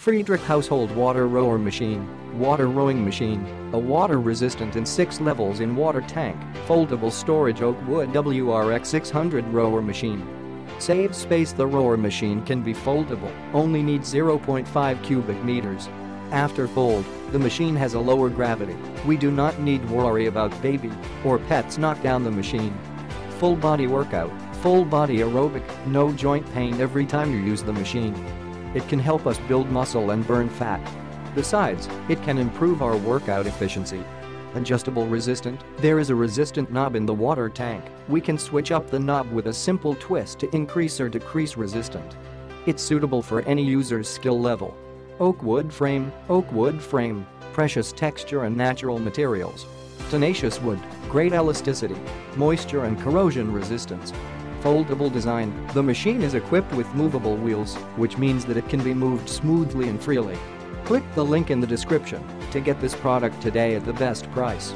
Friedrich Household Water Rower Machine, Water Rowing Machine, a water-resistant and six levels in water tank, foldable storage oak wood WRX 600 rower machine. Save space The rower machine can be foldable, only needs 0.5 cubic meters. After fold, the machine has a lower gravity, we do not need worry about baby or pets knock down the machine. Full body workout, full body aerobic, no joint pain every time you use the machine. It can help us build muscle and burn fat. Besides, it can improve our workout efficiency. Adjustable resistant, there is a resistant knob in the water tank. We can switch up the knob with a simple twist to increase or decrease resistant. It's suitable for any user's skill level. Oak wood frame, oak wood frame, precious texture and natural materials. Tenacious wood, great elasticity, moisture and corrosion resistance. Foldable design, the machine is equipped with movable wheels, which means that it can be moved smoothly and freely. Click the link in the description to get this product today at the best price.